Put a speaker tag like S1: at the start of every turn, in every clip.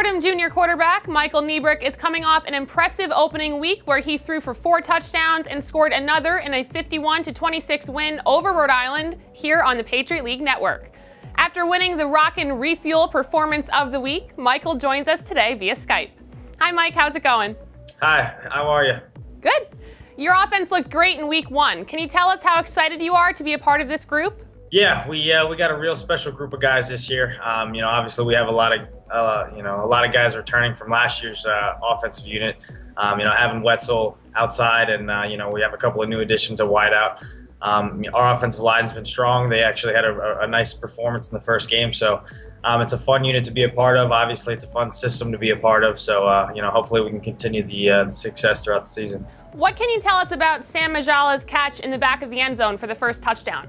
S1: Carleton Junior quarterback Michael Nebrich is coming off an impressive opening week where he threw for four touchdowns and scored another in a 51 26 win over Rhode Island here on the Patriot League Network. After winning the Rockin' Refuel Performance of the Week, Michael joins us today via Skype. Hi, Mike. How's it going?
S2: Hi. How are you?
S1: Good. Your offense looked great in week one. Can you tell us how excited you are to be a part of this group?
S2: Yeah, we uh, we got a real special group of guys this year. Um, you know, obviously we have a lot of uh, you know a lot of guys returning from last year's uh, offensive unit. Um, you know, having Wetzel outside, and uh, you know we have a couple of new additions at wideout. Um, our offensive line's been strong. They actually had a, a nice performance in the first game, so um, it's a fun unit to be a part of. Obviously, it's a fun system to be a part of. So uh, you know, hopefully we can continue the, uh, the success throughout the season.
S1: What can you tell us about Sam Ajala's catch in the back of the end zone for the first touchdown?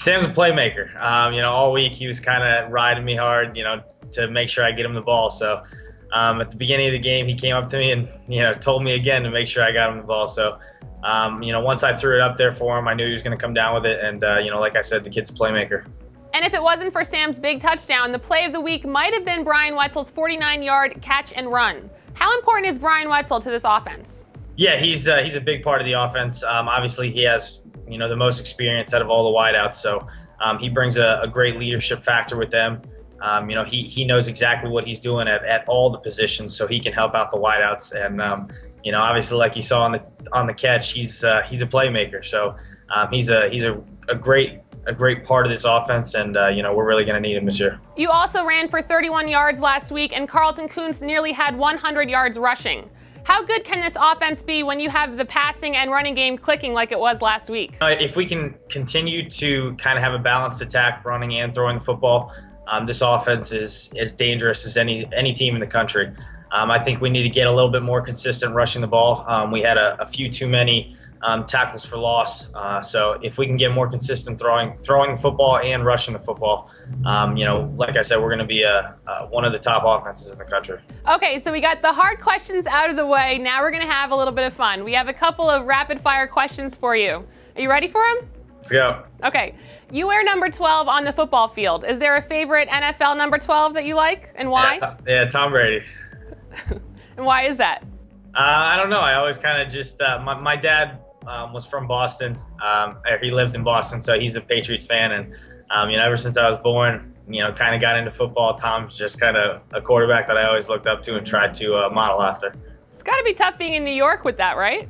S2: Sam's a playmaker. Um, you know, all week he was kind of riding me hard, you know, to make sure I get him the ball. So um, at the beginning of the game, he came up to me and you know told me again to make sure I got him the ball. So um, you know, once I threw it up there for him, I knew he was going to come down with it. And uh, you know, like I said, the kid's a playmaker.
S1: And if it wasn't for Sam's big touchdown, the play of the week might have been Brian Wetzel's 49-yard catch and run. How important is Brian Wetzel to this offense?
S2: Yeah, he's uh, he's a big part of the offense. Um, obviously, he has you know the most experience out of all the wideouts. So um, he brings a, a, great leadership factor with them. Um, you know he he knows exactly what he's doing at, at all the positions, so he can help out the wideouts. And um, you know obviously, like you saw on the on the catch, he's uh, he's a playmaker. So um, he's a he's a, a great a great part of this offense, and uh, you know we're really going to need him this year.
S1: You also ran for 31 yards last week, and Carlton Koonce nearly had 100 yards rushing. How good can this offense be when you have the passing and running game clicking like it was last week?
S2: Uh, if we can continue to kind of have a balanced attack, running and throwing the football, um, this offense is as dangerous as any any team in the country. Um, I think we need to get a little bit more consistent rushing the ball. Um, we had a, a, few too many um, tackles for loss. Uh, so if we can get more consistent throwing, throwing the football and rushing the football, um, you know, like I said, we're going to be a, a, one of the top offenses in the country.
S1: Okay, so we got the hard questions out of the way. Now we're going to have a little bit of fun. We have a couple of rapid fire questions for you. Are you ready for them?
S2: Let's go.
S1: Okay. You wear number 12 on the football field. Is there a favorite NFL number 12 that you like and why?
S2: Yeah, yeah Tom Brady.
S1: and why is that?
S2: Uh, I don't know. I always kind of just, uh, my, my dad um, was from Boston. Um, he lived in Boston, so he's a Patriots fan. And um, you know, ever since I was born, you know, kind of got into football. Tom's just kind of a quarterback that I always looked up to and tried to uh, model after.
S1: It's got to be tough being in New York with that, right?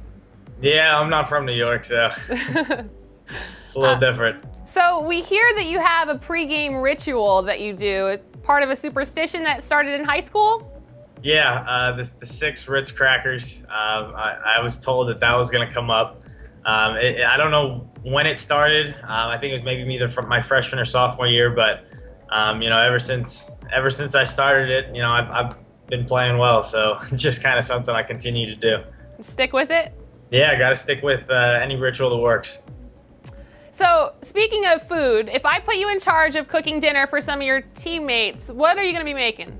S2: Yeah, I'm not from New York, so it's a little uh, different.
S1: So we hear that you have a pregame ritual that you do. It's part of a superstition that started in high school.
S2: Yeah, uh, the, the six Ritz crackers. Um, I, I, was told that that was going to come up. Um, it, I don't know when it started. Um, I think it was maybe either from my freshman or sophomore year, but um, you know, ever since ever since I started it, you know, I've, I've been playing well. So just kind of something I continue to do.
S1: Stick with it.
S2: Yeah, I got to stick with uh, any ritual that works.
S1: So, speaking of food, if I put you in charge of cooking dinner for some of your teammates, what are you going to be making?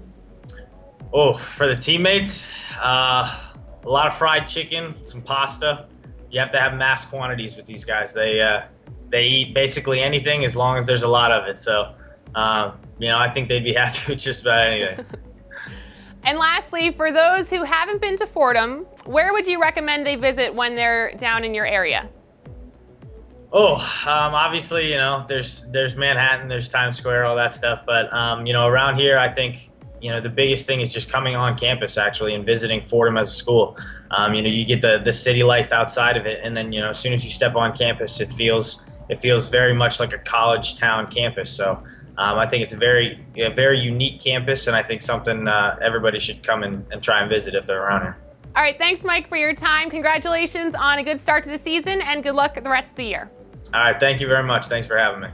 S2: Oh, for the teammates, uh, a lot of fried chicken, some pasta. You have to have mass quantities with these guys. They uh, they eat basically anything as long as there's a lot of it. So, uh, you know, I think they'd be happy with just about anything.
S1: and lastly, for those who haven't been to Fordham, where would you recommend they visit when they're down in your area?
S2: Oh, um, obviously, you know, there's there's Manhattan, there's Times Square, all that stuff. But um, you know, around here, I think you know the biggest thing is just coming on campus actually and visiting Fordham as a school. Um, you know, you get the the city life outside of it, and then you know as soon as you step on campus, it feels it feels very much like a college town campus. So. Um, I think it's a very, a very unique campus, and I think something uh, everybody should come and, and try and visit if they're around here.
S1: All right, thanks, Mike, for your time. Congratulations on a good start to the season, and good luck the rest of the year.
S2: All right, thank you very much. Thanks for having me.